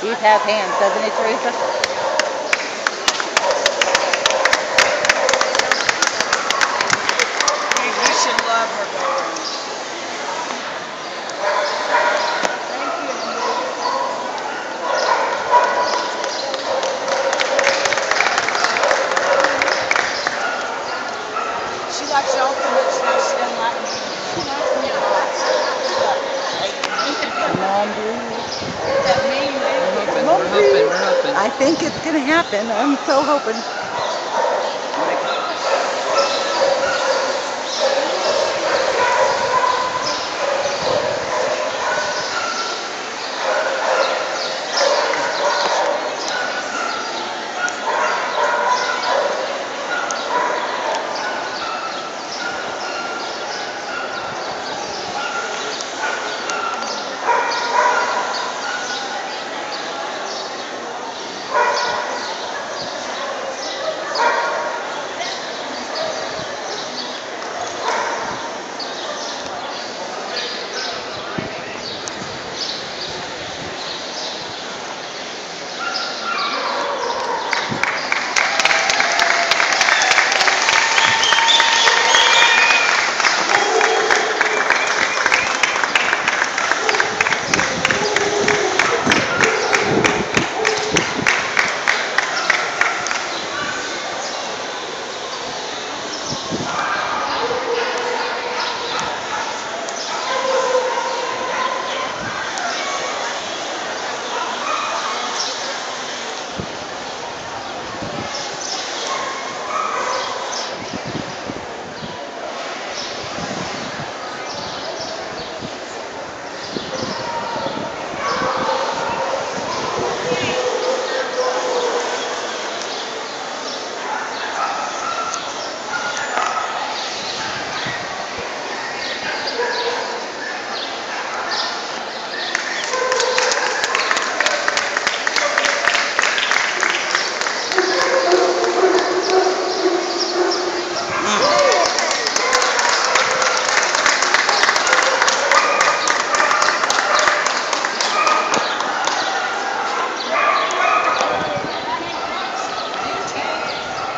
Beef have hands, doesn't it, Teresa? I think it's going to happen. I'm so hoping.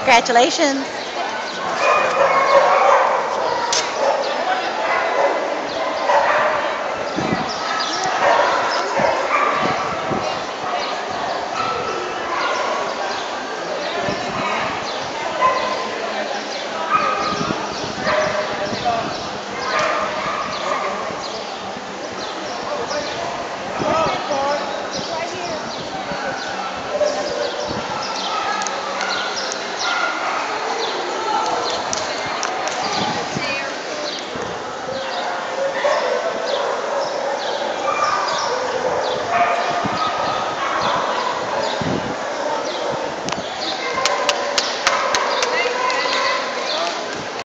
Congratulations.